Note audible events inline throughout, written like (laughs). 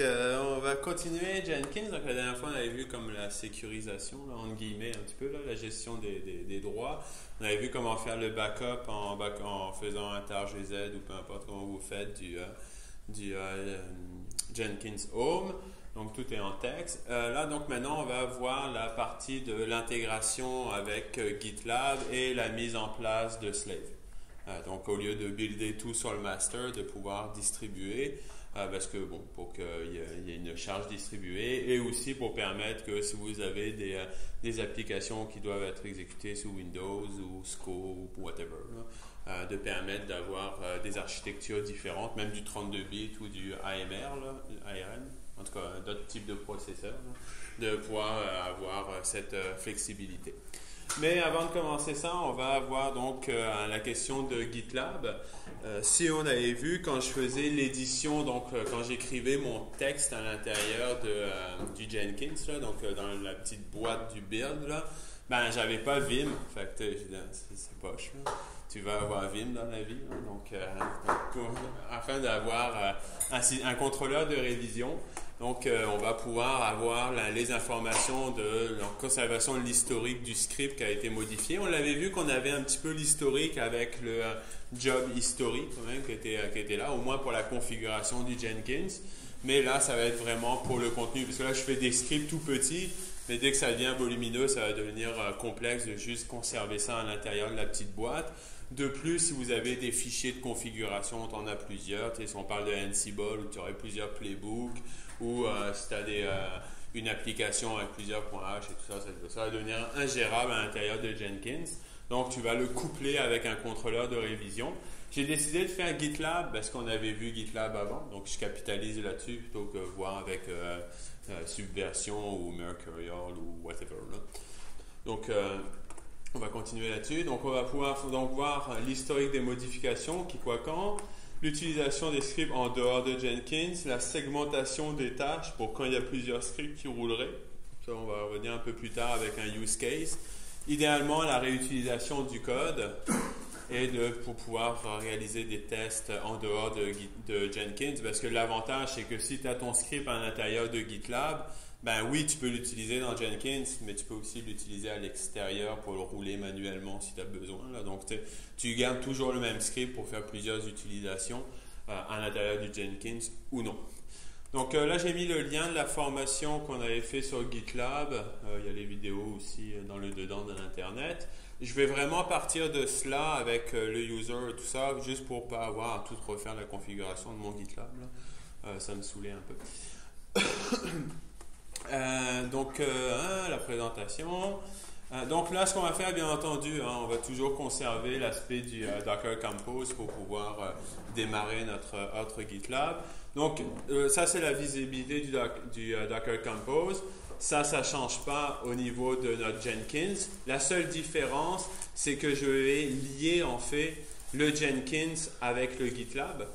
on va continuer Jenkins. Donc, la dernière fois, on avait vu comme la sécurisation, là, entre guillemets, un petit peu, là, la gestion des, droits. On avait vu comment faire le backup en, faisant un target Z ou peu importe comment vous faites du, euh, euh, Jenkins Home. Donc, tout est en texte. Euh, là, donc, maintenant, on va voir la partie de l'intégration avec GitLab et la mise en place de Slave. Donc, au lieu de builder tout sur le master, de pouvoir distribuer, parce que, bon, pour qu'il y, ait- une charge distribuée, et aussi pour permettre que si vous avez des, euh, applications qui doivent être exécutées sous Windows ou SCO ou whatever, euh, de permettre d'avoir euh, des architectures différentes, même du 32 bits ou du AMR, là, ARM, en tout cas d'autres types de processeurs, de pouvoir euh, avoir euh, cette euh, flexibilité. Mais avant de commencer ça, on va avoir donc euh, la question de GitLab. Euh, si on avait vu quand je faisais l'édition, donc euh, quand j'écrivais mon texte à l'intérieur de, du Jenkins, là, donc dans la petite boîte du build, là, ben j'avais pas Vim. Fait dit, c'est poche. Tu vas avoir Vim dans la vie. là. donc, afin d'avoir un contrôleur de révision, donc, euh, on va pouvoir avoir les informations de la conservation de l'historique du script qui a été modifié. On l'avait vu qu'on avait un petit peu l'historique avec le euh, job historique quand même qui était, euh, qui était là, au moins pour la configuration du Jenkins. Mais là, ça va être vraiment pour le contenu, parce que là, je fais des scripts tout petits, mais dès que ça devient volumineux, ça va devenir complexe de juste conserver ça à l'intérieur de la petite boîte. De plus, si vous avez des fichiers de configuration, on en a plusieurs. Tu sais, si on parle de Ansible, où tu aurais plusieurs playbooks, ou euh, si tu as euh, une application avec plusieurs .h et tout ça, ça, va devenir ingérable à l'intérieur de Jenkins. Donc, tu vas le coupler avec un contrôleur de révision. J'ai décidé de faire GitLab parce qu'on avait vu GitLab avant, donc je capitalise là-dessus plutôt que voir avec euh, Subversion ou Mercurial ou whatever. Donc, on va continuer là-dessus. Donc, on va pouvoir donc voir l'historique des modifications, qui quoi quand, l'utilisation des scripts en dehors de Jenkins, la segmentation des tâches pour quand il y a plusieurs scripts qui rouleraient. Ça, on va revenir un peu plus tard avec un use case. Idéalement, la réutilisation du code et de, pour pouvoir réaliser des tests en dehors de, de Jenkins. Parce que l'avantage, c'est que si tu as ton script à l'intérieur de GitLab, ben oui, tu peux l'utiliser dans Jenkins, mais tu peux aussi l'utiliser à l'extérieur pour le rouler manuellement si tu as besoin. Donc, tu- gardes toujours le même script pour faire plusieurs utilisations euh, à l'intérieur du Jenkins ou non. Donc euh, là, j'ai mis le lien de la formation qu'on avait fait sur GitLab. Euh, il y a les vidéos aussi dans le dedans de l'Internet. Je vais vraiment partir de cela avec le user et tout ça, juste pour pas avoir à tout refaire la configuration de mon GitLab. ça me saoulait un peu. (coughs) Euh, donc, euh, hein, la présentation. Euh, donc là, ce qu'on va faire, bien entendu, hein, on va toujours conserver l'aspect du Docker Compose pour pouvoir démarrer notre autre GitLab. Donc, ça, c'est la visibilité du, doc- Docker Compose. Ça, ça ne change pas au niveau de notre Jenkins. La seule différence, c'est que je vais lier en fait le Jenkins avec le GitLab,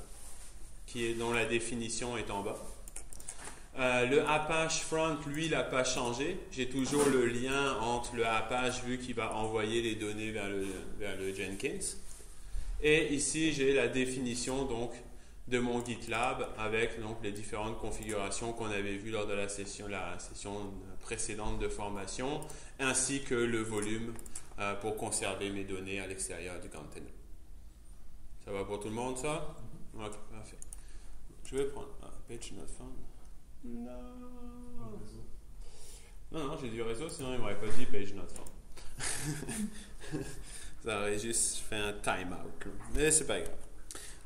qui est, dont la définition est en bas. Euh, le Apache Front, lui, il n'a pas changé. J'ai toujours le lien entre le Apache vu qu'il va envoyer les données vers le, Jenkins. Et ici, j'ai la définition donc de mon GitLab avec donc les différentes configurations qu'on avait vues lors de la session, la session précédente de formation, ainsi que le volume euh, pour conserver mes données à l'extérieur du container. Ça va pour tout le monde, ça? Ok, parfait. Je vais prendre page not found. Non. Non, non, j'ai du réseau, sinon il m'aurait pas dit page not found. Ça aurait juste fait un time-out. là. Mais c'est pas grave.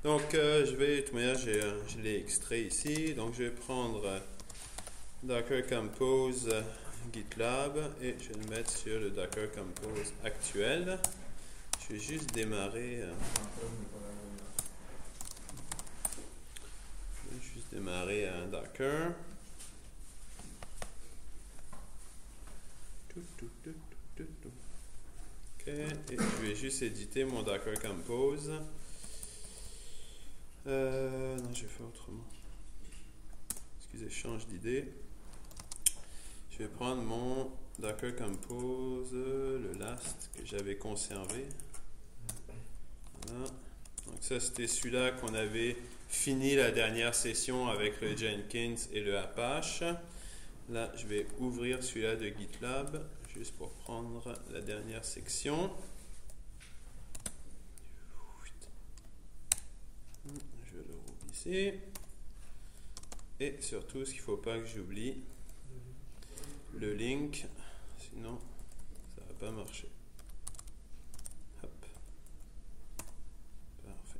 Donc, euh, je vais, de toute manière, j'ai, euh, je l'ai extrait ici. Donc, je vais prendre euh, Docker Compose euh, GitLab et je vais le mettre sur le Docker Compose actuel. Je vais juste démarrer. euh, je vais juste démarrer un Docker. Ok, et je vais juste éditer mon Docker Compose. Euh, non, je vais faire autrement. Excusez, change d'idée. Je vais prendre mon Docker Compose, le last que j'avais conservé. Voilà. Donc ça, c'était celui-là qu'on avait fini la dernière session avec le Jenkins et le Apache. Là, je vais ouvrir celui-là de GitLab, juste pour prendre la dernière section. Je le rouvre ici. Et surtout, ce qu'il ne faut pas que j'oublie, le link, sinon ça ne va pas marcher. Hop. Parfait.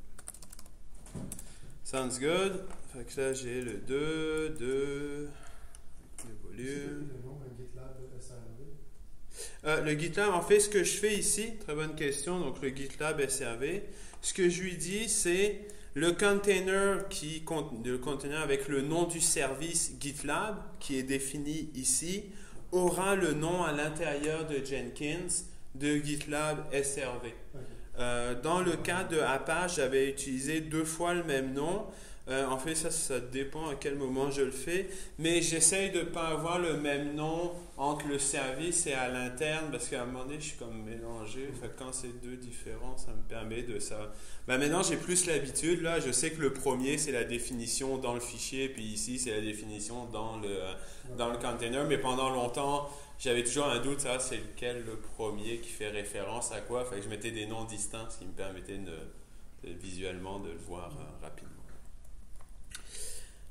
Sounds good. Fait que là, j'ai le 2, 2, le volume. Euh, le GitLab, en fait, ce que je fais ici, très bonne question, donc le GitLab SRV, ce que je lui dis, c'est le container, qui, le container avec le nom du service GitLab, qui est défini ici, aura le nom à l'intérieur de Jenkins de GitLab SRV. Euh, dans le cas de Apache, j'avais utilisé deux fois le même nom. Euh, en fait, ça, ça dépend à quel moment je le fais. Mais j'essaye de ne pas avoir le même nom entre le service et à l'interne parce qu'à un moment donné, je suis comme mélangé. quand c'est deux différents, ça me permet de ça. Ben, maintenant, j'ai plus l'habitude. Là, je sais que le premier, c'est la définition dans le fichier. Puis ici, c'est la définition dans le, dans le container. Mais pendant longtemps, j'avais toujours un doute, ça, c'est lequel le premier qui fait référence à quoi? Fait que je mettais des noms distincts, ce qui me permettait de, visuellement de le voir euh, rapidement.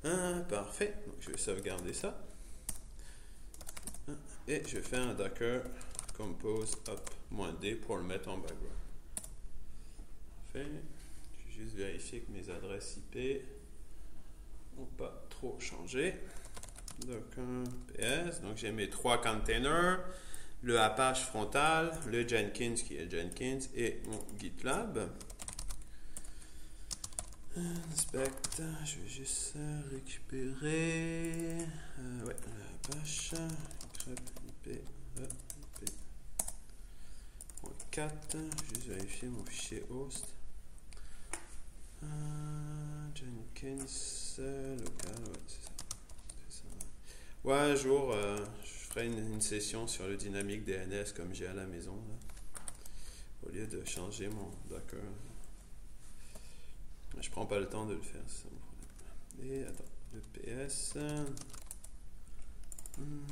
Ah, parfait. Donc, je vais sauvegarder ça. Et je fais un docker compose up -d pour le mettre en background. Parfait. Je vais juste vérifier que mes adresses IP n'ont pas trop changé. Docker PS. Donc j'ai mes trois containers, le Apache frontal, le Jenkins qui est Jenkins et mon GitLab. Inspect, je vais juste récupérer euh, ouais, l'Apache, IP, IP. 4, juste vérifier mon fichier host. Euh, Jenkins local, ouais, ça. Ouais, un jour, euh, je ferai une, session sur le dynamique DNS comme j'ai à la maison, au lieu de changer mon Docker. Je prends pas le temps de le faire. Et attends, le PS. Hmm,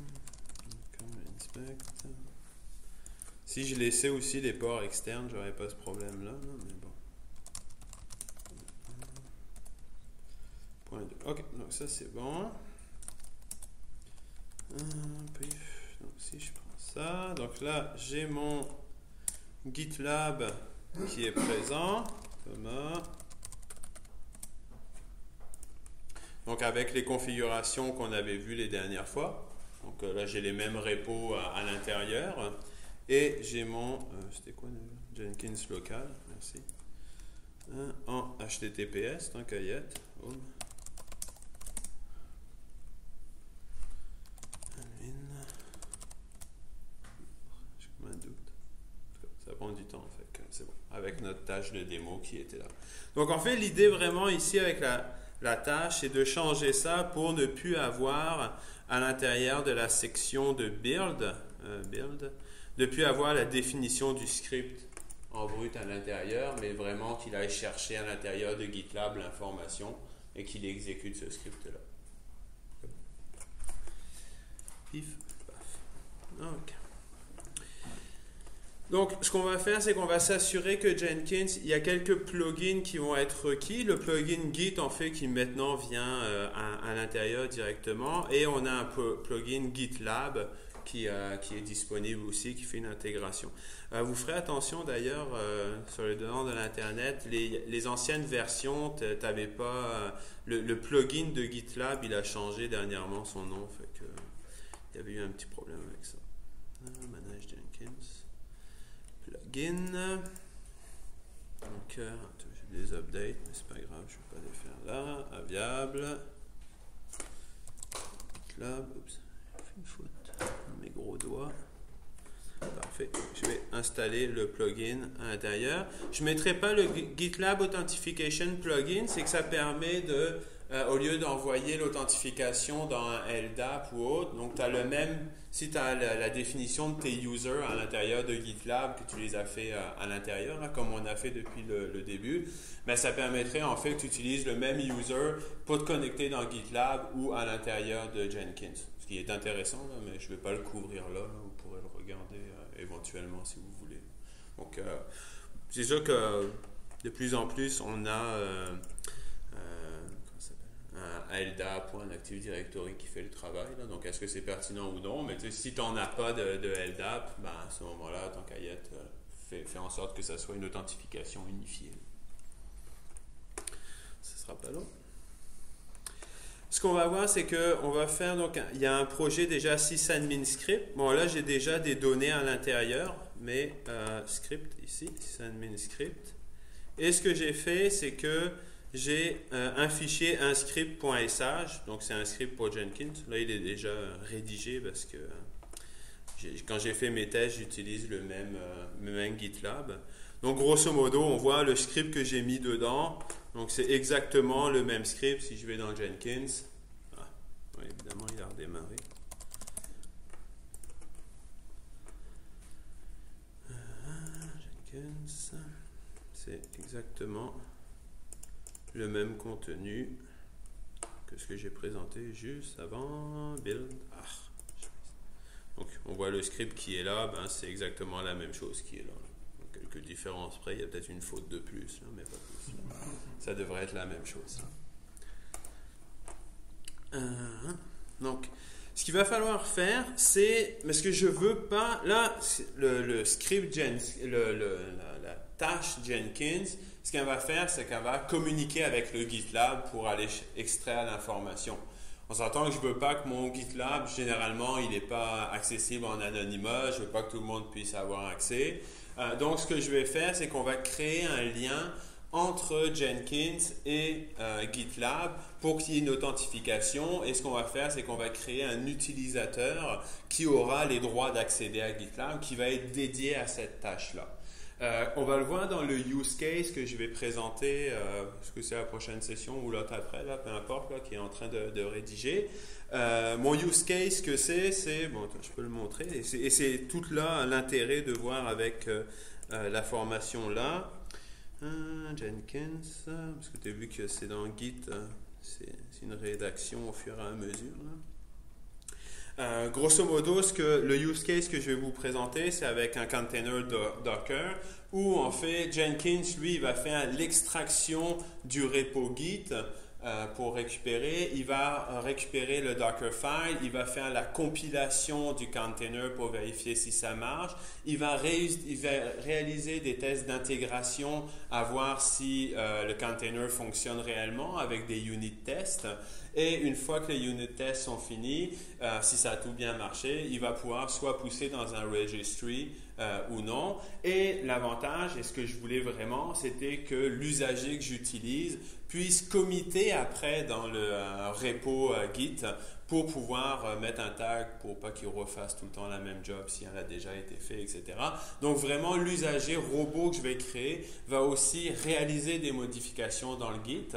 Si je laissais aussi les ports externes, j'aurais pas ce problème là, mais bon. Point 2. Ok, donc ça c'est bon. Donc si je prends ça, donc là j'ai mon GitLab qui est présent. Donc avec les configurations qu'on avait vues les dernières fois. Donc euh, là j'ai les mêmes repos à, l'intérieur. Et j'ai mon, euh, c'était quoi Jenkins local, merci. en HTTPS, doute. Ça prend du temps en fait. C'est bon. Avec notre tâche de démo qui était là. Donc en fait l'idée vraiment ici avec la la tâche est de changer ça pour ne plus avoir à l'intérieur de la section de build, euh, build, ne plus avoir la définition du script en brut à l'intérieur, mais vraiment qu'il aille chercher à l'intérieur de GitLab l'information et qu'il exécute ce script-là. Donc, ce qu'on va faire, c'est qu'on va s'assurer que Jenkins, il y a quelques plugins qui vont être requis. Le plugin Git, en fait, qui maintenant vient euh, à, l'intérieur directement. Et on a un plugin GitLab qui, euh, qui, est disponible aussi, qui fait une intégration. Euh, vous ferez attention d'ailleurs sur le dedans de l'Internet, les, anciennes versions, tu n'avais pas. Le, plugin de GitLab, il a changé dernièrement son nom. Fait que, il y avait eu un petit problème avec ça. Plugin. Donc, euh, j'ai des updates, mais c'est pas grave, je vais pas les faire là. Aviable. GitLab. Oups, j'ai fait une faute mes gros doigts. Parfait. Je vais installer le plugin à l'intérieur. Je ne mettrai pas le GitLab Authentication plugin, c'est que ça permet de euh, au lieu d'envoyer l'authentification dans un LDAP ou autre, donc tu le même, si tu as la, définition de tes users à l'intérieur de GitLab, que tu les as fait à, l'intérieur, comme on a fait depuis le, début, mais ben, ça permettrait en fait que tu utilises le même user pour te connecter dans GitLab ou à l'intérieur de Jenkins. Ce qui est intéressant, mais je ne vais pas le couvrir là, vous pourrez le regarder euh, éventuellement si vous voulez. Donc, euh, c'est sûr que de plus en plus, on a un LDAP ou un Active Directory qui fait le travail. Donc, est-ce que c'est pertinent ou non? Mais si tu n'en as pas de, LDAP, ben, à ce moment-là, ton cahier fait, fait, en sorte que ça soit une authentification unifiée. Ce sera pas long. Ce qu'on va voir, c'est qu'on va faire, donc, il y a un projet déjà sysadmin script. Bon, là, j'ai déjà des données à l'intérieur, mais euh, script ici, sysadmin script. Et ce que j'ai fait, c'est que j'ai euh, un fichier un script.sh, donc c'est un script pour Jenkins. Là, il est déjà rédigé parce que quand j'ai fait mes tests, j'utilise le même, euh, même GitLab. Donc, grosso modo, on voit le script que j'ai mis dedans. Donc, c'est exactement le même script si je vais dans Jenkins. Ah, évidemment, il a redémarré. Euh, Jenkins, c'est exactement le même contenu que ce que j'ai présenté juste avant build. Ah, donc on voit le script qui est là, ben, c'est exactement la même chose qui est là. quelques différences près, il y a peut-être une faute de plus, mais pas plus. Ça devrait être la même chose. Euh, donc, ce qu'il va falloir faire, c'est, mais ce que je veux pas, là, le, script, le, la tâche Jenkins, ce qu'elle va faire, c'est qu'elle va communiquer avec le GitLab pour aller extraire l'information. On s'entend que je ne veux pas que mon GitLab, généralement, il n'est pas accessible en anonymat. Je ne veux pas que tout le monde puisse avoir accès. Euh, donc, ce que je vais faire, c'est qu'on va créer un lien entre Jenkins et euh, GitLab pour qu'il y ait une authentification. Et ce qu'on va faire, c'est qu'on va créer un utilisateur qui aura les droits d'accéder à GitLab, qui va être dédié à cette tâche-là. Euh, on va le voir dans le use case que je vais présenter, euh, est-ce que c'est la prochaine session ou l'autre après, là, peu importe, là, qui est en train de, rédiger. Euh, mon use case que c'est, c'est, bon, je peux le montrer, et c'est tout là l'intérêt de voir avec la formation là. Jenkins, parce que tu as vu que c'est dans Git, c'est une rédaction au fur et à mesure. Là. Euh, grosso modo, ce que, le use case que je vais vous présenter, c'est avec un container Docker où en fait Jenkins, lui, va faire l'extraction du repo Git euh, pour récupérer. Il va récupérer le Dockerfile, il va faire la compilation du container pour vérifier si ça marche. Il va, réaliser des tests d'intégration à voir si euh, le container fonctionne réellement avec des unit tests. Et une fois que les unit tests sont finis, euh, si ça a tout bien marché, il va pouvoir soit pousser dans un registry ou non. Et l'avantage, et ce que je voulais vraiment, c'était que l'usager que j'utilise puisse committer après dans le euh, repo euh, Git pour pouvoir euh, mettre un tag pour pas qu'il refasse tout le temps la même job si elle a déjà été fait, etc. Donc vraiment, l'usager robot que je vais créer va aussi réaliser des modifications dans le Git.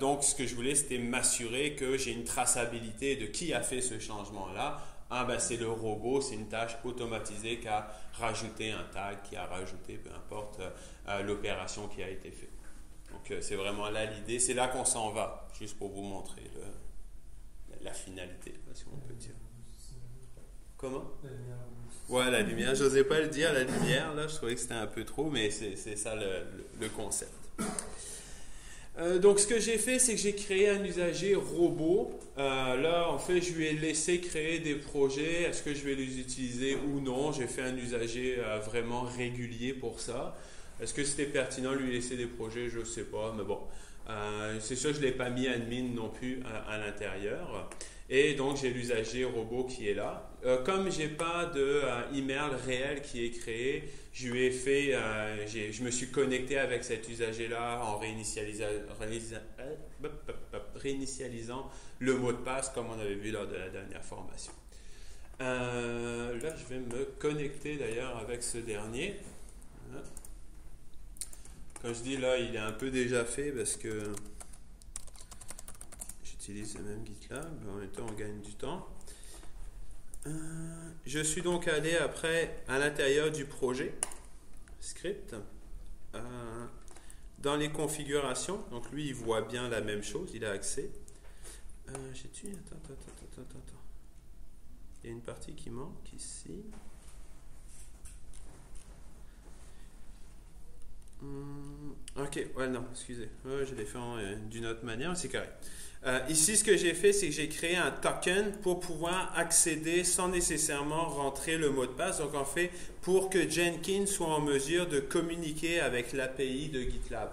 Donc ce que je voulais, c'était m'assurer que j'ai une traçabilité de qui a fait ce changement-là. Ah ben c'est le robot, c'est une tâche automatisée qui a rajouté un tag, qui a rajouté peu importe l'opération qui a été faite. Donc euh, c'est vraiment là l'idée, c'est là qu'on s'en va, juste pour vous montrer la finalité, si on peut dire. Comment? Ouais, la lumière, je n'osais pas le dire, la lumière, là, je trouvais que c'était un peu trop, mais c'est ça le, concept. Euh, donc, ce que j'ai fait, c'est que j'ai créé un usager robot. Euh, là, en fait, je lui ai laissé créer des projets. Est-ce que je vais les utiliser ou non? J'ai fait un usager vraiment régulier pour ça. Est-ce que c'était pertinent de lui laisser des projets? Je ne sais pas, mais bon. Euh, c'est sûr, je ne l'ai pas mis admin non plus à, l'intérieur. Et donc, j'ai l'usager robot qui est là. Euh, comme je n'ai pas de euh, réel qui est créé, je lui ai fait, je me suis connecté avec cet usager-là en réinitialisant le mot de passe comme on avait vu lors de la dernière formation. là, je vais me connecter d'ailleurs avec ce dernier. Quand je dis là, il est un peu déjà fait parce que j'utilise le même GitLab, en même temps on gagne du temps. Euh, je suis donc allé après à l'intérieur du projet script. Euh, dans les configurations, donc lui il voit bien la même chose, il a accès. Euh, J'ai-tu. Attends, attends, attends, attends, attends. Il y a une partie qui manque ici. Hmm, ok, ouais, non, excusez. je l'ai fait euh, d'une autre manière, c'est correct. Euh, ici, ce que j'ai fait, c'est que j'ai créé un token pour pouvoir accéder sans nécessairement rentrer le mot de passe. Donc, en fait, pour que Jenkins soit en mesure de communiquer avec l'API de GitLab.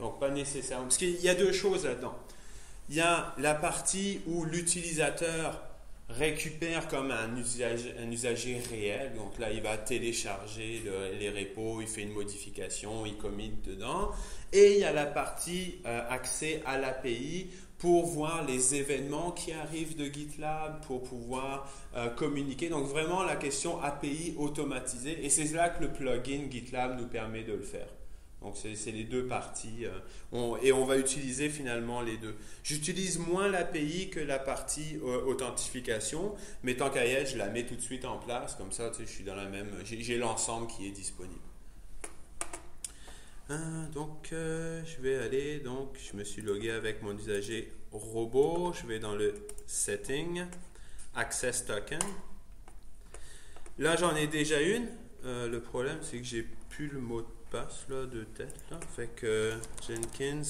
Donc, pas nécessairement. Parce qu'il y a deux choses là-dedans. Il y a la partie où l'utilisateur récupère comme un usager, réel. Donc là, il va télécharger les repos, il fait une modification, il commit dedans. Et il y a la partie euh, accès à l'API pour voir les événements qui arrivent de GitLab, pour pouvoir euh, communiquer. Donc vraiment la question API automatisée. Et c'est là que le plugin GitLab nous permet de le faire. Donc c'est les deux parties. Euh, et on va utiliser finalement les deux. J'utilise moins l'API que la partie euh, authentification, mais tant qu'à être, je la mets tout de suite en place. Comme ça, je suis dans la même. J'ai l'ensemble qui est disponible. Hein, donc euh, je vais aller. Donc je me suis logué avec mon usager robot. Je vais dans le setting, access token. Là, j'en ai déjà une. le problème, c'est que j'ai plus le mot passe là, de tête. Là. Fait que Jenkins,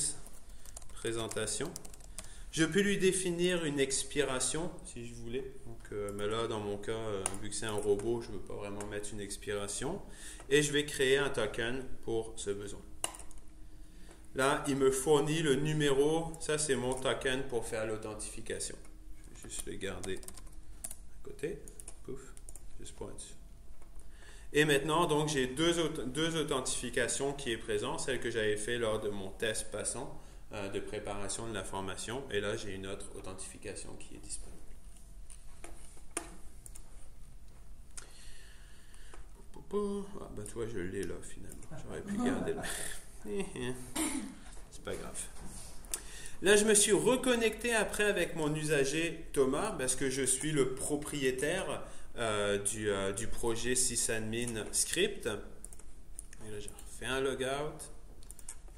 présentation. Je peux lui définir une expiration si je voulais. Euh, mais là, dans mon cas, euh, vu que c'est un robot, je ne veux pas vraiment mettre une expiration. Et je vais créer un token pour ce besoin. Là, il me fournit le numéro. Ça, c'est mon token pour faire l'authentification. Je vais juste le garder à côté. Pouf, juste pour être et maintenant, donc, j'ai deux, deux authentifications qui est présentes, celle que j'avais fait lors de mon test passant euh, de préparation de la formation. Et là, j'ai une autre authentification qui est disponible. Ah, ben toi, je l'ai là, finalement. J'aurais pu garder là. (coughs) C'est pas grave. Là, je me suis reconnecté après avec mon usager Thomas parce que je suis le propriétaire du, euh, du, projet sysadmin script. Et là, j'ai refait un logout.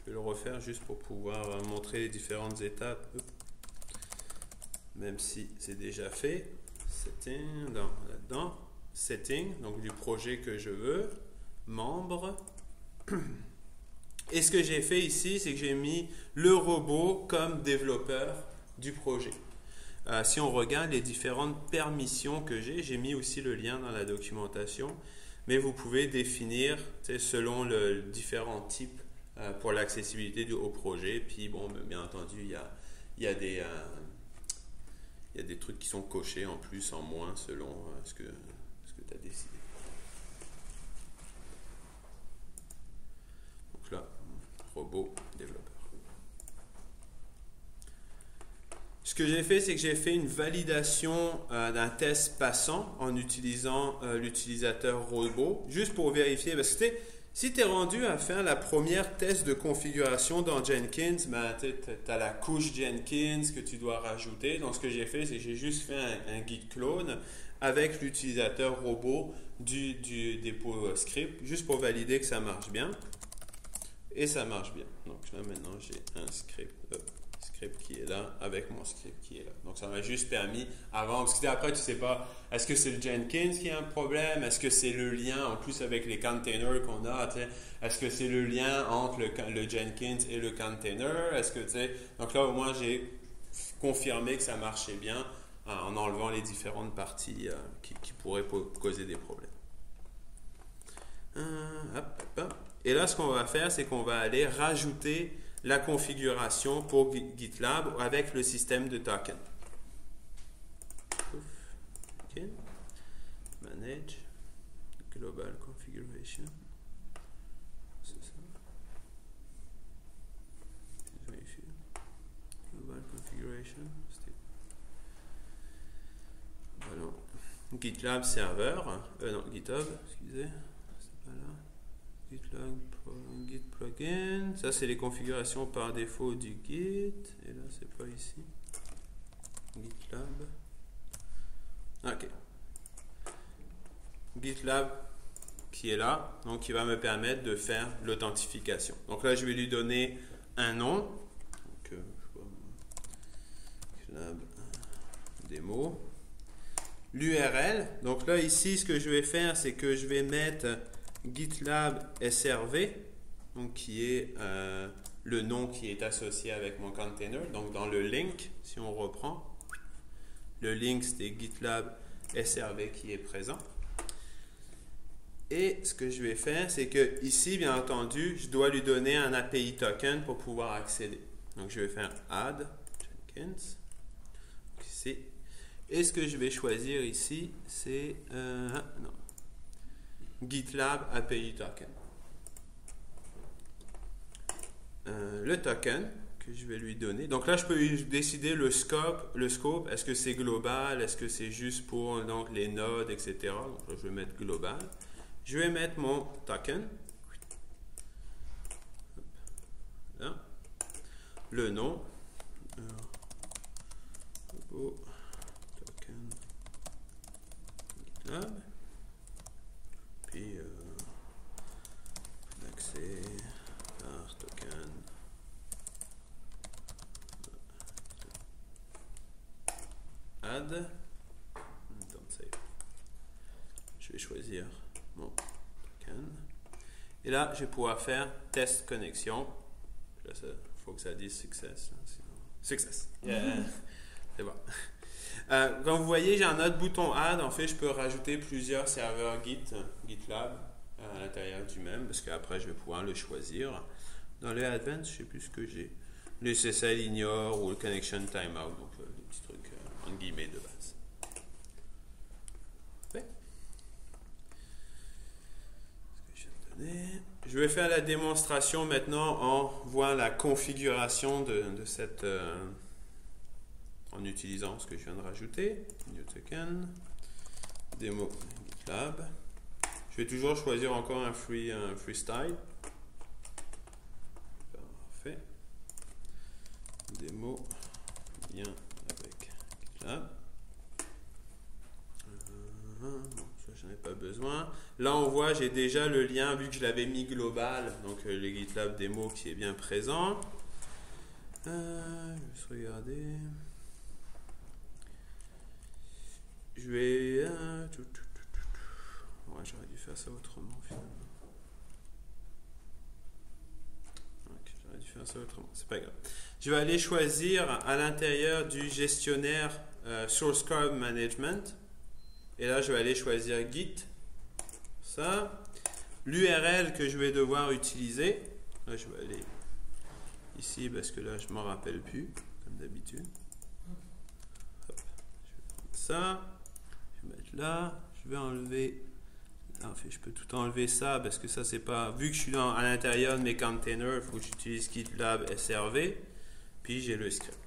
Je vais le refaire juste pour pouvoir euh, montrer les différentes étapes. Même si c'est déjà fait. Setting, là-dedans. Setting, donc du projet que je veux. Membre. Et ce que j'ai fait ici, c'est que j'ai mis le robot comme développeur du projet. Euh, si on regarde les différentes permissions que j'ai, j'ai mis aussi le lien dans la documentation, mais vous pouvez définir selon le différents types euh, pour l'accessibilité au projet. Puis, bon, bien entendu, il y a, il y a des, euh, il y a des trucs qui sont cochés en plus, en moins, selon que, ce que tu as décidé. Donc là, robot développeur. Ce que j'ai fait, c'est que j'ai fait une validation euh, d'un test passant en utilisant euh, l'utilisateur robot, juste pour vérifier. Parce que si tu es rendu à faire la première test de configuration dans Jenkins, ben, tu as la couche Jenkins que tu dois rajouter. Donc, ce que j'ai fait, c'est que j'ai juste fait un, git clone avec l'utilisateur robot du, dépôt script, juste pour valider que ça marche bien. Et ça marche bien. Donc là, maintenant, j'ai un script qui est là avec mon script qui est là. Donc ça m'a juste permis avant, parce que après tu sais pas, est-ce que c'est le Jenkins qui a un problème, est-ce que c'est le lien en plus avec les containers qu'on a, est-ce que c'est le lien entre le, Jenkins et le container, est-ce que tu sais, donc là au moins j'ai confirmé que ça marchait bien en enlevant les différentes parties euh, qui, qui, pourraient causer des problèmes. Euh, et là ce qu'on va faire c'est qu'on va aller rajouter la configuration pour GitLab avec le système de token. Manage Global Configuration. Global Configuration. GitLab serveur. Euh, non, GitHub, excusez. GitLab Git plugin. Ça, c'est les configurations par défaut du Git. Et là, c'est pas ici? GitLab. OK. GitLab qui est là, donc qui va me permettre de faire l'authentification. Donc là, je vais lui donner un nom. Euh, GitLab démo. L'URL. Donc là, ici, ce que je vais faire, c'est que je vais mettre GitLab SRV, donc qui est euh, le nom qui est associé avec mon container. Donc dans le link, si on reprend, le link c'est GitLab SRV qui est présent. Et ce que je vais faire, c'est que ici, bien entendu, je dois lui donner un API token pour pouvoir accéder. Donc je vais faire add Jenkins. Ici. Et ce que je vais choisir ici, c'est euh, GitLab API token. Euh, le token que je vais lui donner. Donc là, je peux décider le scope. Le scope, est-ce que c'est global, est-ce que c'est juste pour les nodes, etc. Donc là, je vais mettre global. Je vais mettre mon token. Le nom. GitLab. Puis euh, l'accès par token. Add. Je vais choisir mon token. Et là, je vais pouvoir faire test connexion. Il faut que ça dise success. Success. (laughs) C'est bon. Euh, comme vous voyez, j'ai un autre bouton Add. En fait, je peux rajouter plusieurs serveurs Git, GitLab à l'intérieur du même, parce qu'après, je vais pouvoir le choisir. Dans le Advanced, je ne sais plus ce que j'ai. Le SSL ignore ou le Connection Timeout, donc euh, des petits trucs euh, en guillemets de Je vais faire la démonstration maintenant en voyant la configuration de, cette en utilisant ce que je viens de rajouter, new token, démo GitLab. Je vais toujours choisir encore un, free, un freestyle. Parfait. Démo, lien avec GitLab. Euh, ça, j'en ai pas besoin. Là, on voit, j'ai déjà le lien, vu que je l'avais mis global, donc euh, le GitLab démo qui est bien présent. Euh, je vais juste regarder. Je vais. Euh, ouais, j'aurais dû faire ça autrement finalement. j'aurais dû faire ça autrement. C'est pas grave. Je vais aller choisir à l'intérieur du gestionnaire euh, Source Code Management. Et là, je vais aller choisir Git. Ça. L'URL que je vais devoir utiliser. Là, je vais aller ici parce que là, je m'en rappelle plus, comme d'habitude. Ça là. Je vais enlever. En fait, je peux tout enlever ça parce que ça, c'est pas. Vu que je suis dans, à l'intérieur de mes containers, il faut que j'utilise GitLab SRV. Puis j'ai le script.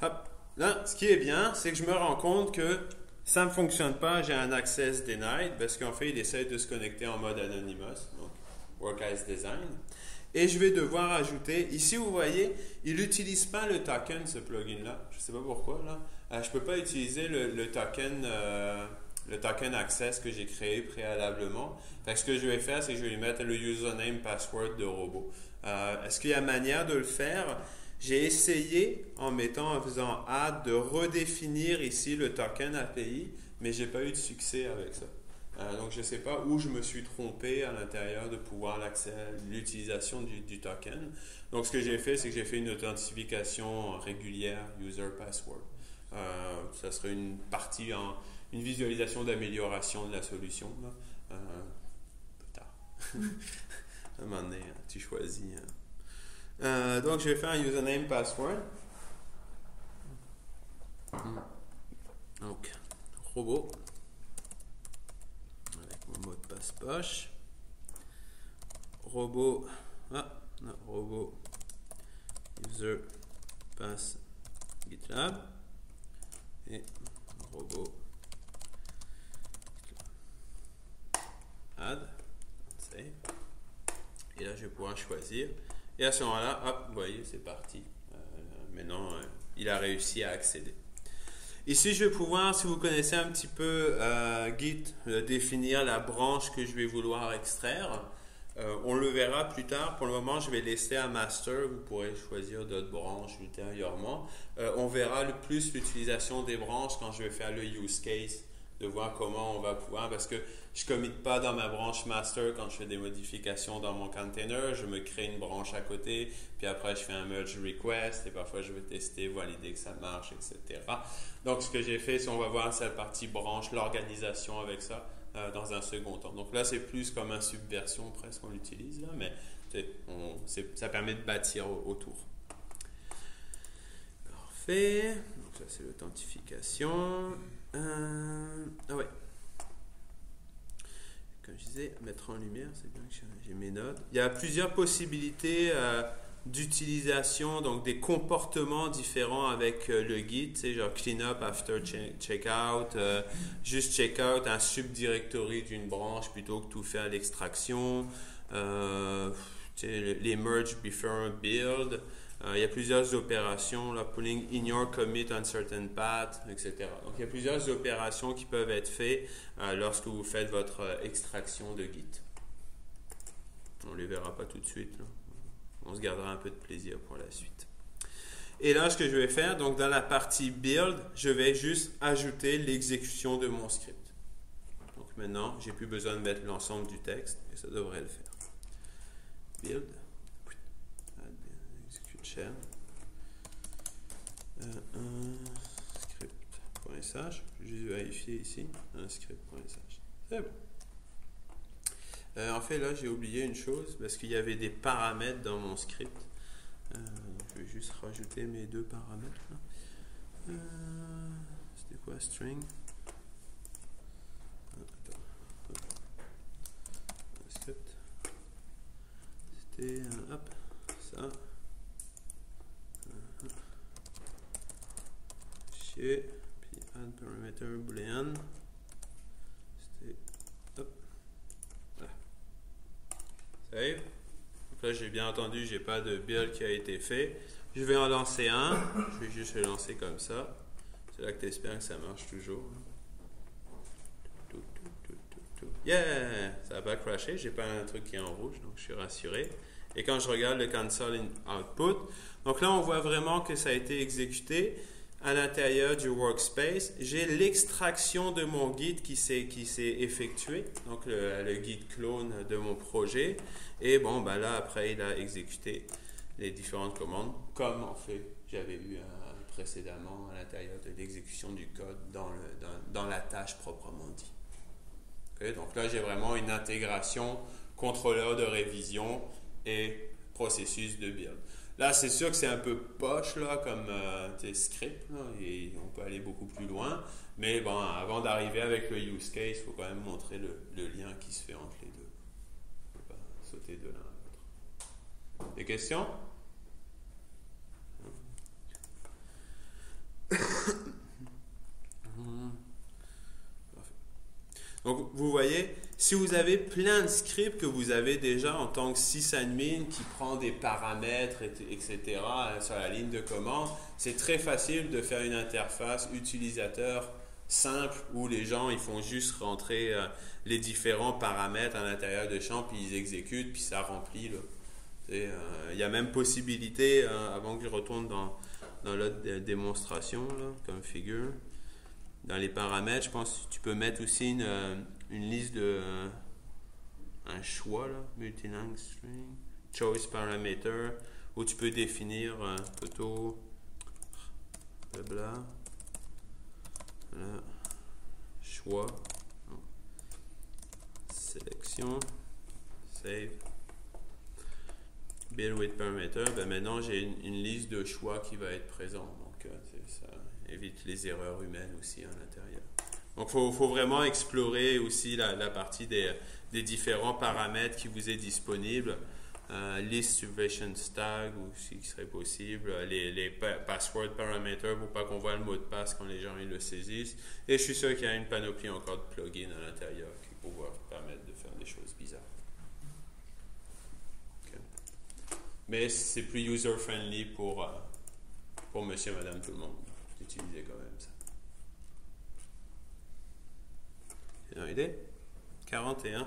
Hop. Là, ce qui est bien, c'est que je me rends compte que ça ne fonctionne pas. J'ai un access denied parce qu'en fait, il essaie de se connecter en mode anonymous. Donc, work as design. Et je vais devoir ajouter, ici vous voyez, il n'utilise pas le token, ce plugin-là. Je ne sais pas pourquoi, là. Euh, je ne peux pas utiliser le, token, euh, le token access que j'ai créé préalablement. ce que je vais faire, c'est que je vais lui mettre le username password de robot. Euh, est-ce qu'il y a manière de le faire? J'ai essayé en mettant, en faisant add, de redéfinir ici le token API, mais j'ai pas eu de succès avec ça. donc je ne sais pas où je me suis trompé à l'intérieur de pouvoir l'accès l'utilisation du, token. Donc ce que j'ai fait, c'est que j'ai fait une authentification régulière user password. Euh, ça serait une partie, une visualisation d'amélioration de la solution. Euh, plus tard. (laughs) à un moment donné, hein, tu choisis. Hein. Euh, donc, je vais faire un username password. Donc, robot. Avec mon mot de passe poche. Robot. Ah, non, robot. User pass GitLab et robot add save et là je vais pouvoir choisir et à ce moment là hop vous voyez c'est parti euh, maintenant euh, il a réussi à accéder Ici, je vais pouvoir, si vous connaissez un petit peu euh, Git, définir la branche que je vais vouloir extraire. On le verra plus tard. Pour le moment, je vais laisser un master. Vous pourrez choisir d'autres branches ultérieurement. on verra le plus l'utilisation des branches quand je vais faire le use case, de voir comment on va pouvoir, parce que je commit pas dans ma branche master quand je fais des modifications dans mon container. Je me crée une branche à côté, puis après je fais un merge request et parfois je vais tester, valider que ça marche, etc. Donc ce que j'ai fait, si on va voir cette partie branche, l'organisation avec ça euh, dans un second temps. Donc là c'est plus comme un subversion presque qu'on l'utilise là, mais ça permet de bâtir autour. Parfait. Donc ça c'est l'authentification. Euh, ah ouais comme je disais, mettre en lumière, c'est bien que j'ai mes notes. Il y a plusieurs possibilités euh, d'utilisation, donc des comportements différents avec euh, le guide, tu genre clean up after checkout, euh, juste checkout, un subdirectory d'une branche plutôt que tout faire l'extraction, les merge before build. Euh, il y a plusieurs opérations, là, pulling in your commit on certain path, etc. Donc, il y a plusieurs opérations qui peuvent être faites euh, lorsque vous faites votre euh, extraction de Git. On ne les verra pas tout de suite. On se gardera un peu de plaisir pour la suite. Et là, ce que je vais faire, donc dans la partie build, je vais juste ajouter l'exécution de mon script. Donc maintenant, j'ai plus besoin de mettre l'ensemble du texte et ça devrait le faire. Build un euh, script.sh. Je vais vérifier ici. Un script.sh. C'est bon. Euh, en fait, là, j'ai oublié une chose parce qu'il y avait des paramètres dans mon script. Euh, je vais juste rajouter mes deux paramètres. C'était quoi? String script. C'était hop, ça. Puis add parameter boolean. Hop. Voilà. Save. Donc là, j'ai bien entendu, j'ai pas de build qui a été fait. Je vais en lancer un. Je vais juste le lancer comme ça. C'est là que tu espères que ça marche toujours. Yeah! Ça n'a pas crashé. J'ai pas un truc qui est en rouge, donc je suis rassuré. Et quand je regarde le console output, donc là, on voit vraiment que ça a été exécuté à l'intérieur du workspace, j'ai l'extraction de mon guide qui s'est qui s'est effectué, donc le, guide clone de mon projet. Et bon, ben là après, il a exécuté les différentes commandes, comme en fait j'avais eu euh, précédemment à l'intérieur de l'exécution du code dans, le, dans, la tâche proprement dit. donc là, j'ai vraiment une intégration contrôleur de révision et processus de build. Là, c'est sûr que c'est un peu poche là, comme euh, script, et on peut aller beaucoup plus loin. Mais bon, avant d'arriver avec le use case, il faut quand même montrer le, lien qui se fait entre les deux. Peut pas sauter de l'un à l'autre. Des questions? (coughs) Donc, vous voyez, si vous avez plein de scripts que vous avez déjà en tant que sysadmin qui prend des paramètres, etc., sur la ligne de commande, c'est très facile de faire une interface utilisateur simple où les gens ils font juste rentrer euh, les différents paramètres à l'intérieur de champ, puis ils exécutent, puis ça remplit. Euh, il y a même possibilité, euh, avant que je retourne dans, dans l'autre démonstration, comme figure, dans les paramètres, je pense que tu peux mettre aussi une, euh, liste de. Euh, un choix, là, multilingue string, choice parameter, où tu peux définir un photo, blabla, choix, sélection, save, build with parameter. Ben maintenant, j'ai une, une, liste de choix qui va être présente. Donc, euh, ça évite les erreurs humaines aussi à l'intérieur. Donc, il faut, vraiment explorer aussi la, partie des, différents paramètres qui vous est disponible. Euh, list subversion tag ou ce qui serait possible, les, les password parameters pour pas qu'on voit le mot de passe quand les gens ils le saisissent. Et je suis sûr qu'il y a une panoplie encore de plugins à l'intérieur qui pourraient permettre de faire des choses bizarres. Mais c'est plus user-friendly pour, euh, pour monsieur, madame, tout le monde utiliser quand même ça. Friday. 41.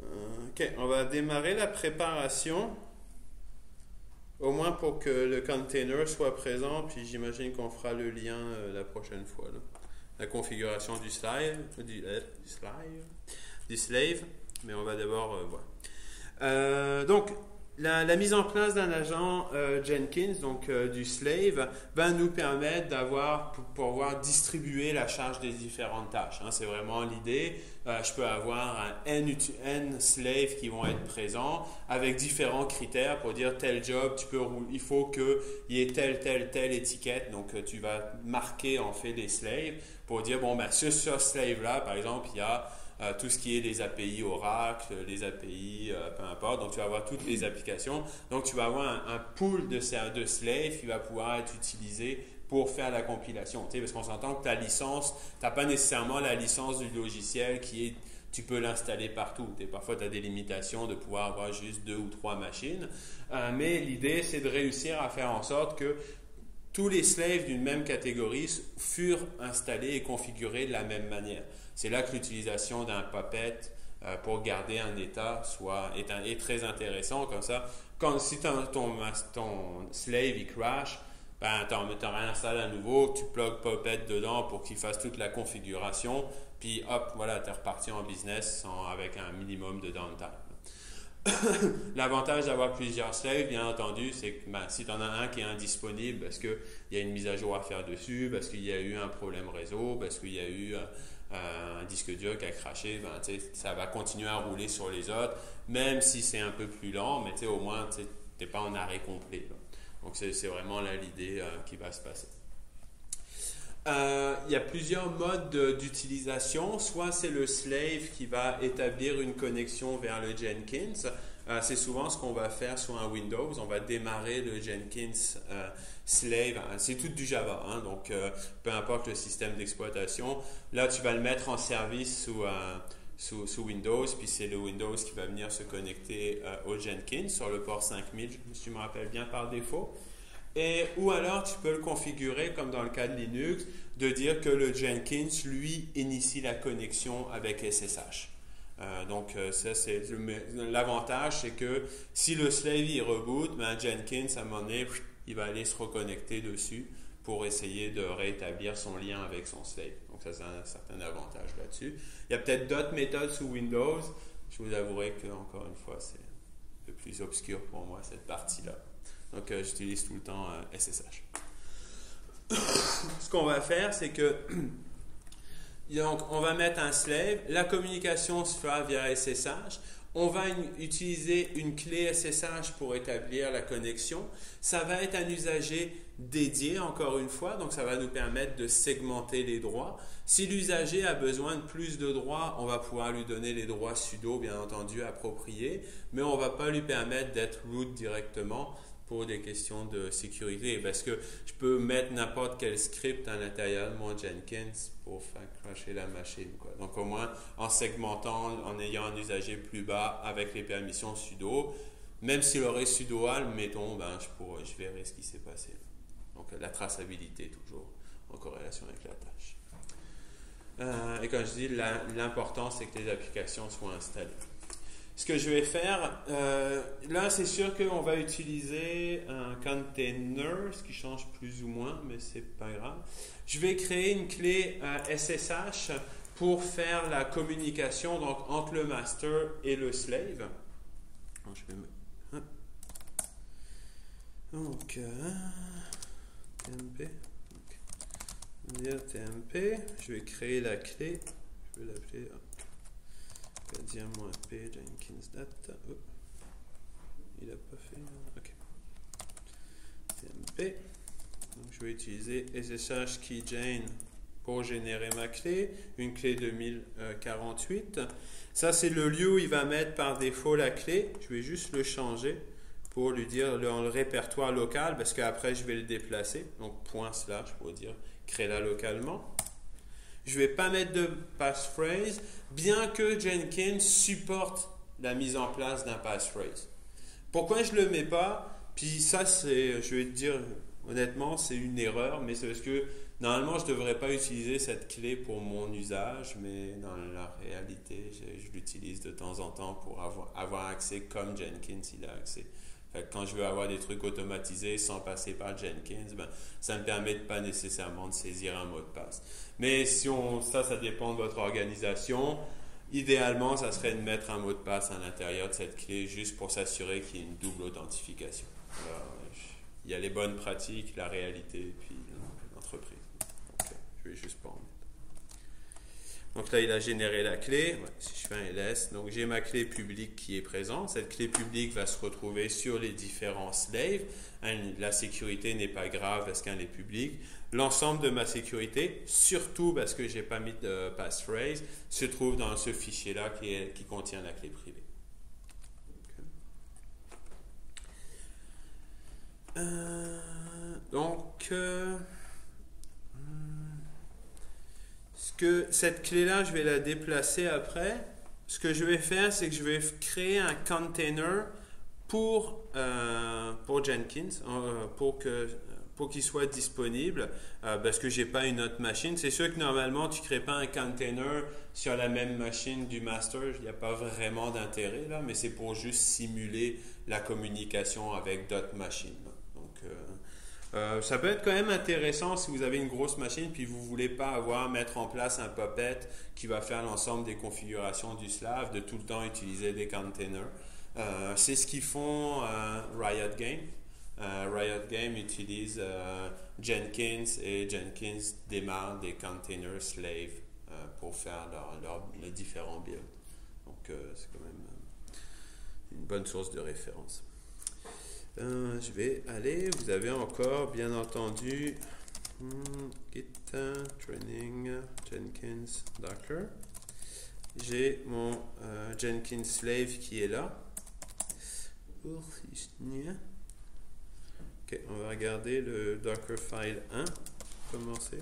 Ok, on va démarrer la préparation. Au moins pour que le container soit présent, puis j'imagine qu'on fera le lien euh, la prochaine fois. La configuration du slide, du, euh, slide, du slave, mais on va d'abord euh, voir. donc, la, mise en place d'un agent euh, Jenkins, donc euh, du slave, va nous permettre d'avoir, pour pouvoir distribuer la charge des différentes tâches. Hein. c'est vraiment l'idée. Euh, je peux avoir un N, N slaves qui vont être présents avec différents critères pour dire tel job, il faut qu'il y ait telle, telle, telle étiquette. Donc tu vas marquer en fait des slaves pour dire, bon, ben, ce slave-là, par exemple, il y a euh, tout ce qui est des API Oracle, les API, euh, peu importe. Donc, tu vas avoir toutes les applications. Donc, tu vas avoir un, pool de, de slaves qui va pouvoir être utilisé pour faire la compilation. Tu sais, parce qu'on s'entend que ta licence, tu n'as pas nécessairement la licence du logiciel qui est tu peux l'installer partout. Et parfois, tu as des limitations de pouvoir avoir juste deux ou trois machines. Euh, mais l'idée, c'est de réussir à faire en sorte que tous les slaves d'une même catégorie furent installés et configurés de la même manière. C'est là que l'utilisation d'un puppet euh, pour garder un état soit, est, très intéressant. Comme ça, quand, si ton, slave il crash, ben, tu en réinstalles à nouveau, tu plugues Puppet dedans pour qu'il fasse toute la configuration, puis hop, voilà, tu es reparti en business avec un minimum de downtime. (coughs) L'avantage d'avoir plusieurs slaves, bien entendu, c'est que ben, si tu en as un qui est indisponible parce qu'il y a une mise à jour à faire dessus, parce qu'il y a eu un problème réseau, parce qu'il y a eu euh, un disque dur qui a craché, ben, ça va continuer à rouler sur les autres, même si c'est un peu plus lent, mais au moins tu n'es pas en arrêt complet. Donc c'est vraiment là l'idée euh, qui va se passer. Euh, il y a plusieurs modes d'utilisation. Soit c'est le slave qui va établir une connexion vers le Jenkins. Euh, c'est souvent ce qu'on va faire sur un Windows. On va démarrer le Jenkins euh, slave. C'est tout du Java, hein. donc peu importe le système d'exploitation. Là, tu vas le mettre en service sous, sous, sous Windows, puis c'est le Windows qui va venir se connecter au Jenkins sur le port 5000, si je me rappelle bien par défaut. Et, ou alors, tu peux le configurer, comme dans le cas de Linux, de dire que le Jenkins, lui, initie la connexion avec SSH. Euh, donc, euh, ça, c'est l'avantage, c'est que si le slave il reboot, ben Jenkins, à un moment donné, il va aller se reconnecter dessus pour essayer de rétablir son lien avec son slave. Donc, ça, c'est un certain avantage là-dessus. Il y a peut-être d'autres méthodes sous Windows. Je vous avouerai que, encore une fois, c'est le plus obscur pour moi, cette partie-là. Donc, euh, j'utilise tout le temps SSH. Euh, (coughs) Ce qu'on va faire, c'est que (coughs) donc, on va mettre un slave, la communication se fera via SSH, on va utiliser une clé SSH pour établir la connexion. Ça va être un usager dédié, encore une fois, donc ça va nous permettre de segmenter les droits. Si l'usager a besoin de plus de droits, on va pouvoir lui donner les droits sudo, bien entendu, appropriés, mais on ne va pas lui permettre d'être root directement des questions de sécurité. Parce que je peux mettre n'importe quel script à l'intérieur de mon Jenkins pour faire crasher la machine. Quoi. Donc au moins, en segmentant, en ayant un usager plus bas avec les permissions sudo, même s'il aurait sudo al, mettons, ben, je, pourrais, je verrai ce qui s'est passé. Donc la traçabilité toujours en corrélation avec la tâche. Euh, et comme je dis, l'important c'est que les applications soient installées ce que je vais faire, euh, là c'est sûr qu'on va utiliser un container, ce qui change plus ou moins, mais c'est pas grave. Je vais créer une clé SSH euh, pour faire la communication entre le master et le slave. Donc, je vais hein. TMP. TMP. Je vais créer la clé. Je vais l'appeler TMP. Donc je vais utiliser SSH keygen pour générer ma clé, une clé 2048. Ça, c'est le lieu où il va mettre par défaut la clé. Je vais juste le changer pour lui dire le, le répertoire local parce qu'après, je vais le déplacer. Donc, point slash pour dire créer-la localement. Je ne vais pas mettre de passphrase, bien que Jenkins supporte la mise en place d'un passphrase. Pourquoi je ne le mets pas? Puis ça, c'est, je vais te dire Honnêtement, c'est une erreur, mais c'est parce que normalement, je ne devrais pas utiliser cette clé pour mon usage, mais dans la réalité, je, l'utilise de temps en temps pour avoir, avoir accès comme Jenkins il a accès. Quand je veux avoir des trucs automatisés sans passer par Jenkins, ben, ça me permet pas nécessairement de saisir un mot de passe. Mais si on, ça, ça dépend de votre organisation. Idéalement, ça serait de mettre un mot de passe à l'intérieur de cette clé juste pour s'assurer qu'il y ait une double authentification. il y a les bonnes pratiques, la réalité, puis l'entreprise. Je vais juste pas. Donc là, il a généré la clé. si je fais un ls, donc j'ai ma clé publique qui est présente. Cette clé publique va se retrouver sur les différents slaves. la sécurité n'est pas grave parce qu'elle est publique l'ensemble de ma sécurité, surtout parce que je n'ai pas mis de passphrase, se trouve dans ce fichier-là qui, contient la clé privée. Euh, donc, euh, ce que, cette clé-là, je vais la déplacer après. Ce que je vais faire, c'est que je vais créer un container pour, euh, pour Jenkins, pour que pour qu'il soit disponible euh, parce que j'ai pas une autre machine. C'est sûr que normalement, tu crées pas un container sur la même machine du master. Il n'y a pas vraiment d'intérêt là, mais c'est pour juste simuler la communication avec d'autres machines. Euh, euh, ça peut être quand même intéressant si vous avez une grosse machine puis vous voulez pas avoir mettre en place un puppet qui va faire l'ensemble des configurations du Slav, de tout le temps utiliser des containers. c'est ce qu'ils font Riot Games. Euh, Riot Games utilise euh, Jenkins et Jenkins démarre des containers slave euh, pour faire les différents builds. Donc c'est quand même une bonne source de référence. Je vais aller, vous avez encore bien entendu hmm, Git Training Jenkins Docker. J'ai mon Jenkins slave qui est là on va regarder le Dockerfile 1. Commencer.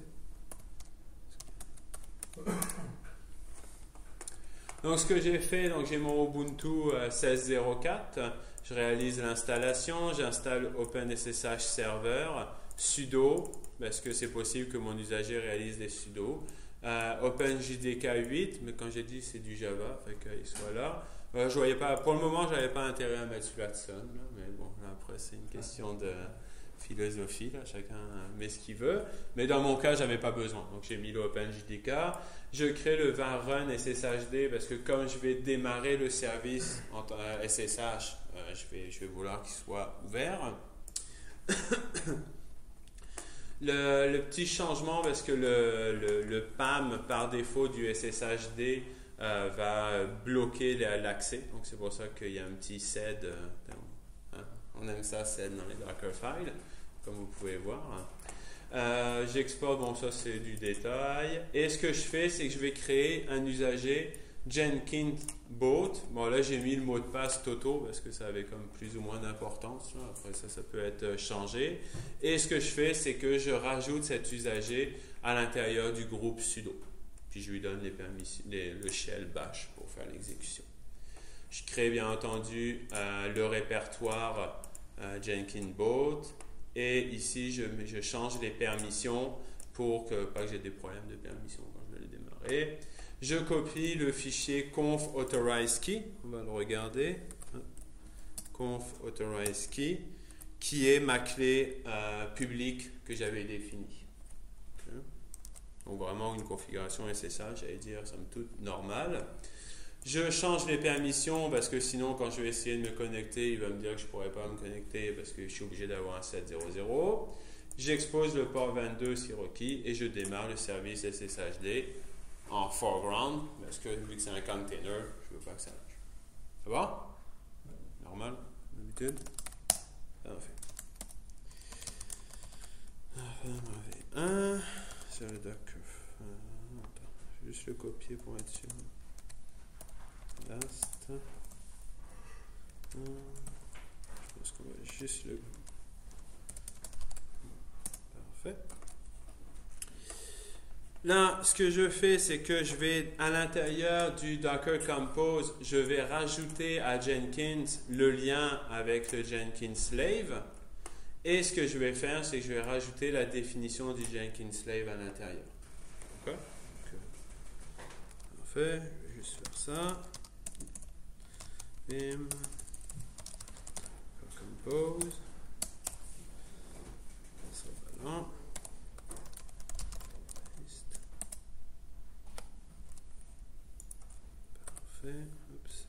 Donc, ce que j'ai fait, donc j'ai mon Ubuntu 16.04. Je réalise l'installation, j'installe OpenSSH Server, sudo, parce que c'est possible que mon usager réalise des sudo. Euh, OpenJDK 8, mais quand j'ai dit c'est du Java, fait qu'il soit là. Euh, je voyais pas, pour le moment, je n'avais pas intérêt à mettre Flatson, mais bon, après, c'est une question de philosophie, chacun met ce qu'il veut. Mais dans mon cas, j'avais pas besoin. Donc j'ai mis l'OpenJDK. Je crée le var run SSHD parce que comme je vais démarrer le service en SSH, euh, je, vais, vouloir qu'il soit ouvert. (coughs) le, petit changement, parce que le, PAM par défaut du SSHD euh, va bloquer l'accès. Donc c'est pour ça qu'il y a un petit SED. Euh, hein, on aime ça, SED dans les Dockerfiles comme vous pouvez voir. Euh, bon ça c'est du détail. Et ce que je fais, c'est que je vais créer un usager Jenkins Boat. Bon là j'ai mis le mot de passe Toto parce que ça avait comme plus ou moins d'importance. Après ça, ça peut être changé. Et ce que je fais, c'est que je rajoute cet usager à l'intérieur du groupe sudo. Puis je lui donne les permissions, le shell bash pour faire l'exécution. Je crée bien entendu euh, le répertoire euh, Jenkins Boat et ici, je, je change les permissions pour que pas que j'ai des problèmes de permission quand je vais le démarrer. Je copie le fichier conf key. On va le regarder. Conf key, qui est ma clé euh, publique que j'avais définie. Donc vraiment une configuration SSH, j'allais dire, somme toute normale. Je change les permissions parce que sinon, quand je vais essayer de me connecter, il va me dire que je ne pourrais pas me connecter parce que je suis obligé d'avoir un 7.0.0. J'expose le port 22 si requis et je démarre le service SSHD en foreground parce que vu que c'est un container, je veux pas que ça marche? Ça va? Normal D'habitude? Parfait. Un sur le doc. Vais juste le copier pour être sûr. Je pense qu'on va juste le. Parfait. Là, ce que je fais, c'est que je vais, à l'intérieur du Docker Compose, je vais rajouter à Jenkins le lien avec le Jenkins Slave. Et ce que je vais faire, c'est que je vais rajouter la définition du Jenkins slave à l'intérieur. D'accord? Parfait. Je vais juste faire ça. Compose. Ça va Parfait. Oups.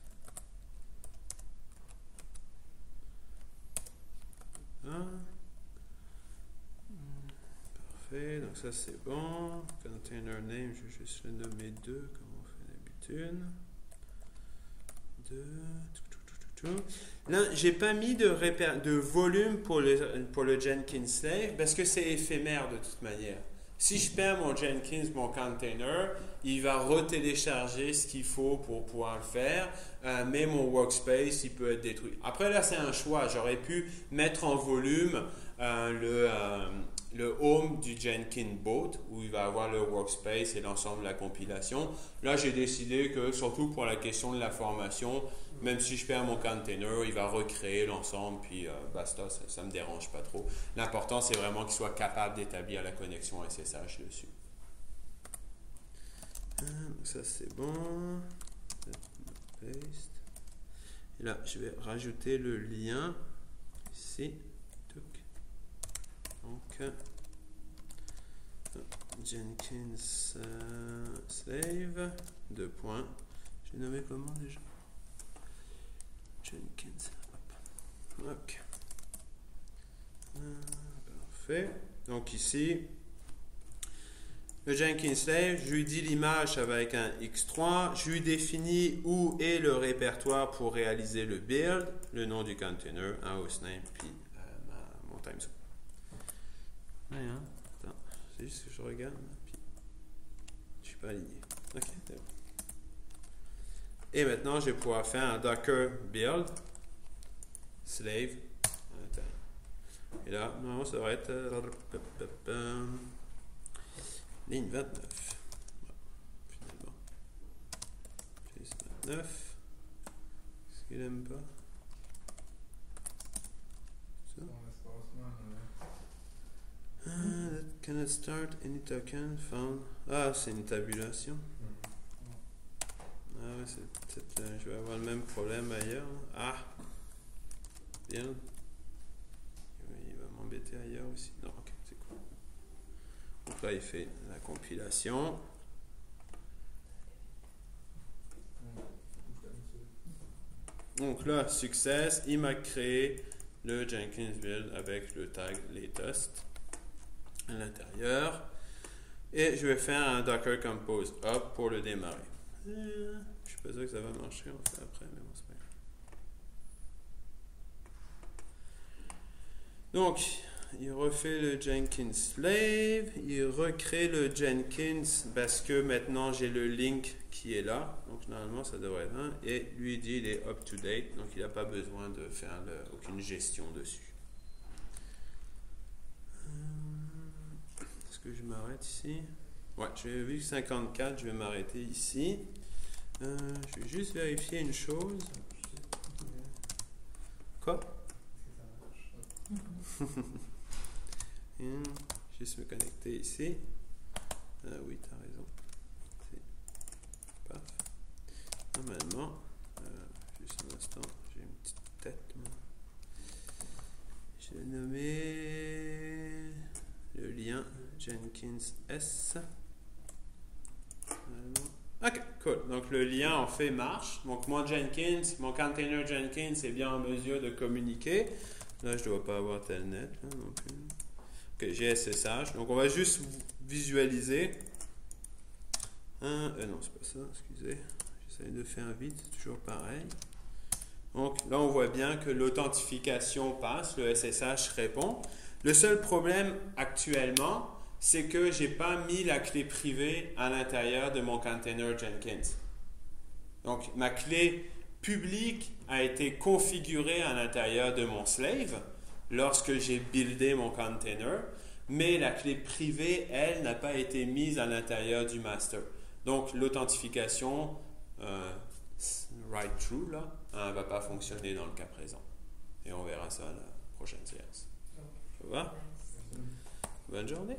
Ah. Parfait. Donc ça c'est bon. Container name, je vais juste le nommer 2 comme on fait d'habitude. 2. Là, j'ai pas mis de, volume pour le, pour le Jenkins Slave parce que c'est éphémère de toute manière. Si je perds mon Jenkins, mon container, il va retélécharger ce qu'il faut pour pouvoir le faire, euh, mais mon workspace, il peut être détruit. Après, là, c'est un choix. J'aurais pu mettre en volume euh, le, euh, le home du Jenkins Boat, où il va avoir le workspace et l'ensemble de la compilation. Là, j'ai décidé que, surtout pour la question de la formation, même si je perds mon container, il va recréer l'ensemble, puis euh, basta, ça ne me dérange pas trop. L'important, c'est vraiment qu'il soit capable d'établir la connexion SSH dessus. Euh, ça, c'est bon. Et là, je vais rajouter le lien ici. Donc, euh, Jenkins Slave, deux points. J'ai nommé comment déjà? Jenkins. Ok. Parfait. Donc ici, le Jenkins Slave, je lui dis l'image avec un X3, je lui définis où est le répertoire pour réaliser le build, le nom du container, un hostname, euh. Ouais, hein? Attends, c'est juste que je regarde, puis je suis pas aligné. Ok, bon. Et maintenant, je vais pouvoir faire un docker build slave. Et là, normalement, ça va être euh, ligne 29. Finalement. 29. Est-ce qu'il n'aime pas ça? Ah, that cannot start? Any token found? Ah, c'est une tabulation. Ah ouais. Euh, je vais avoir le même problème ailleurs. Ah! Bien. Il va m'embêter ailleurs aussi. Non, ok, c'est cool. Donc là, il fait la compilation. Donc là, success, il m'a créé le Jenkins build avec le tag latest à l'intérieur. Et je vais faire un Docker Compose up pour le démarrer. Euh, je suis pas sûr que ça va marcher, après, mais bon, c'est pas grave. Donc, il refait le Jenkins Slave, il recrée le Jenkins parce que maintenant j'ai le link qui est là, donc normalement ça devrait être un, et lui dit il est up to date, donc il n'a pas besoin de faire aucune gestion dessus. Euh, est-ce que je m'arrête ici Ouais, j'ai vu 54, je vais m'arrêter ici. Euh, je vais juste vérifier une chose. Quoi? (laughs) Juste me connecter ici. Ah oui, tu as raison. Paf. Normalement, euh, juste un instant, j'ai une petite tête. Je vais nommer le lien Jenkins S. Ok, cool. Donc le lien en fait marche. Donc moi Jenkins, mon container Jenkins est bien en mesure de communiquer. Là, je ne dois pas avoir telnet. Ok, j'ai SSH. Donc on va juste visualiser. Euh, non, c'est pas ça, excusez. J'essaie de faire vite, c'est toujours pareil. Donc là, on voit bien que l'authentification passe, le SSH répond. Le seul problème actuellement, c'est que je n'ai pas mis la clé privée à l'intérieur de mon container Jenkins. Donc, ma clé publique a été configurée à l'intérieur de mon slave lorsque j'ai buildé mon container, mais la clé privée, elle, n'a pas été mise à l'intérieur du master. Donc, l'authentification euh, right true, là, ne hein, va pas fonctionner dans le cas présent. Et on verra ça à la prochaine séance. va? Bonne journée.